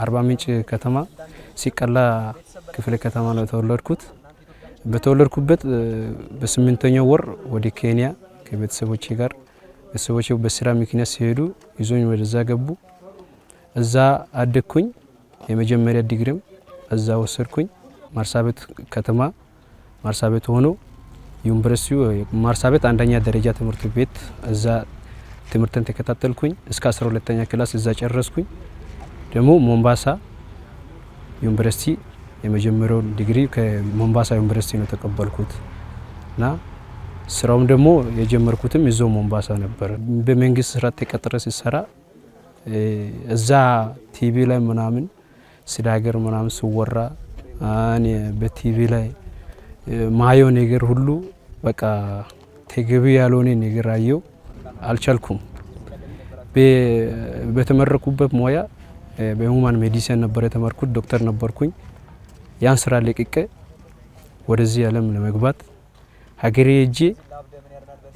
አርባ ምንጭ ከተማ ሲቀላ ክፍለ ከተማ ነው የተወለድኩት። በተወለድኩበት በስምንተኛው ወር ወደ ኬንያ ከቤተሰቦቼ ጋር ቤተሰቦቼ በስራ ምክንያት ሲሄዱ ይዞኝ ወደዛ ገቡ። እዛ አደግኩኝ። የመጀመሪያ ዲግሪም እዛ ወሰድኩኝ። ማርሳቤት ከተማ ማርሳቤት ሆኖ ዩኒቨርሲቲው ማርሳቤት አንደኛ ደረጃ ትምህርት ቤት እዛ ትምህርትን ተከታተልኩኝ እስከ 12ተኛ class እዛ ጨረስኩኝ። ደግሞ ሞምባሳ ዩኒቨርሲቲ የመጀመሪያውን ዲግሪ ከሞምባሳ ዩኒቨርሲቲ ነው የተቀበልኩት እና ስራውም ደግሞ የጀመርኩትም እዛው ሞምባሳ ነበር። በመንግስት ስራ ተቀጥሬ ስሰራ እዛ ቲቪ ላይ ምናምን ስለ ሀገር ምናምን ስወራ በቲቪ ላይ ማየው ነገር ሁሉ በቃ ተገቢ ያልሆነ ነገር አየው፣ አልቻልኩም። በተመረኩበት ሙያ በሁማን ሜዲሲን ነበር የተማርኩት፣ ዶክተር ነበርኩኝ። ያን ስራ ለቅቄ ወደዚህ ዓለም ለመግባት ሀገሬ ሄጄ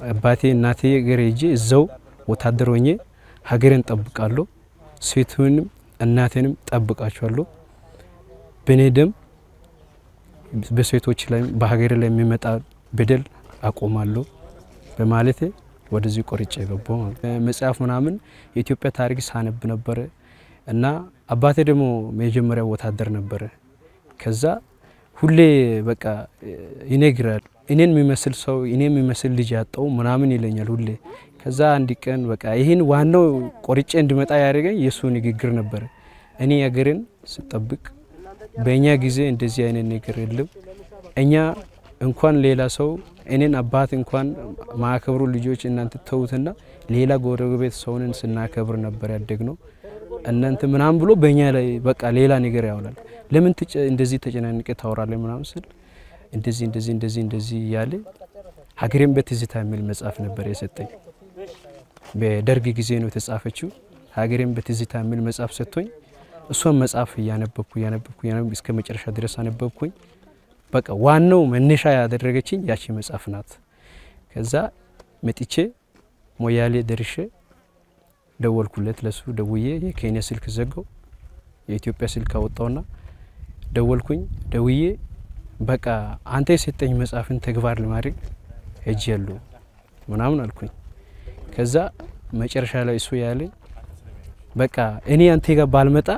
አባቴ እናቴ ሀገሬ ሄጄ እዛው ወታደር ሆኜ ሀገሬን ጠብቃለሁ። ሴቱንም እናቴንም ጠብቃቸዋለሁ። በእኔ ደም በሴቶች ላይ በሀገሬ ላይ የሚመጣ በደል አቆማለሁ በማለቴ ወደዚህ ቆርጬ የገባው መጽሐፍ ምናምን የኢትዮጵያ ታሪክ ሳነብ ነበረ እና አባቴ ደግሞ መጀመሪያ ወታደር ነበረ። ከዛ ሁሌ በቃ ይነግራል እኔን የሚመስል ሰው እኔ የሚመስል ልጅ ያጣው ምናምን ይለኛል ሁሌ። ከዛ አንድ ቀን በቃ ይህን ዋናው ቆርጬ እንዲመጣ ያደረገኝ የእሱ ንግግር ነበረ። እኔ ሀገሬን ስጠብቅ በእኛ ጊዜ እንደዚህ አይነት ነገር የለም። እኛ እንኳን ሌላ ሰው እኔን አባት እንኳን ማያከብሩ ልጆች እናንተ ተዉትና ሌላ ጎረቤት ሰውንን ስናከብር ነበር ያደግ ነው እናንተ ምናምን ብሎ በእኛ ላይ በቃ ሌላ ነገር ያውላል። ለምን እንደዚህ ተጨናንቄ ታወራለህ ምናምን ስል እንደዚህ እንደዚህ እንደዚህ እንደዚህ እያለ ሀገሬን በትዝታ የሚል መጽሐፍ ነበር የሰጠኝ። በደርግ ጊዜ ነው የተጻፈችው። ሀገሬን በትዝታ የሚል መጽሐፍ ሰጥቶኝ እሷን መጽሐፍ እያነበብኩ እያነበብኩ እያነበብኩ እስከ መጨረሻ ድረስ አነበብኩኝ። በቃ ዋናው መነሻ ያደረገችኝ ያቺ መጽሐፍ ናት። ከዛ መጥቼ ሞያሌ ደርሼ ደወልኩለት። ለሱ ደውዬ የኬንያ ስልክ ዘጋው፣ የኢትዮጵያ ስልክ አወጣውና ደወልኩኝ። ደውዬ በቃ አንተ የሰጠኝ መጽሐፍን ተግባር ለማድረግ ሄጅ ያሉ ምናምን አልኩኝ። ከዛ መጨረሻ ላይ እሱ ያለኝ በቃ እኔ አንተ ጋር ባልመጣ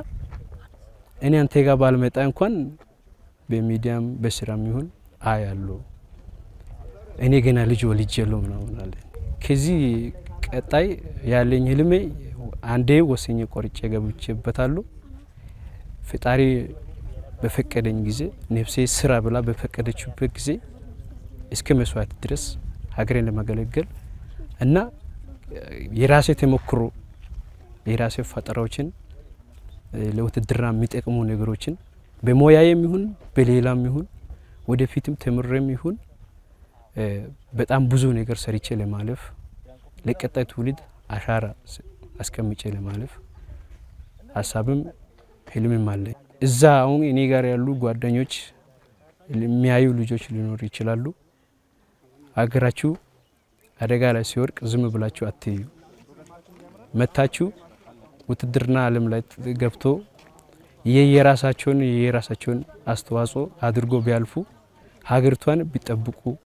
እኔ አንተ ጋር ባልመጣ እንኳን በሚዲያም በስራም ይሁን አያሉ እኔ ገና ልጅ ወልጅ የለው ምናምን አለ። ከዚህ ቀጣይ ያለኝ ህልሜ አንዴ ወሰኝ ቆርጬ ገብቼበታለሁ። ፈጣሪ በፈቀደኝ ጊዜ ነፍሴ ስራ ብላ በፈቀደችበት ጊዜ እስከ መስዋዕት ድረስ ሀገሬን ለማገለገል እና የራሴ ተሞክሮ የራሴ ፈጠራዎችን ለውትድርና የሚጠቅሙ ነገሮችን በሞያዬም ይሁን በሌላም ይሁን ወደፊትም ተምሬም ይሁን በጣም ብዙ ነገር ሰርቼ ለማለፍ ለቀጣይ ትውልድ አሻራ አስቀምጬ ለማለፍ ሀሳብም ህልምም አለኝ። እዛ አሁን እኔ ጋር ያሉ ጓደኞች የሚያዩ ልጆች ሊኖሩ ይችላሉ። ሀገራችሁ አደጋ ላይ ሲወድቅ ዝም ብላችሁ አትዩ። መታችሁ ውትድርና ዓለም ላይ ገብቶ የየራሳቸውን የየራሳቸውን አስተዋጽኦ አድርጎ ቢያልፉ ሀገሪቷን ቢጠብቁ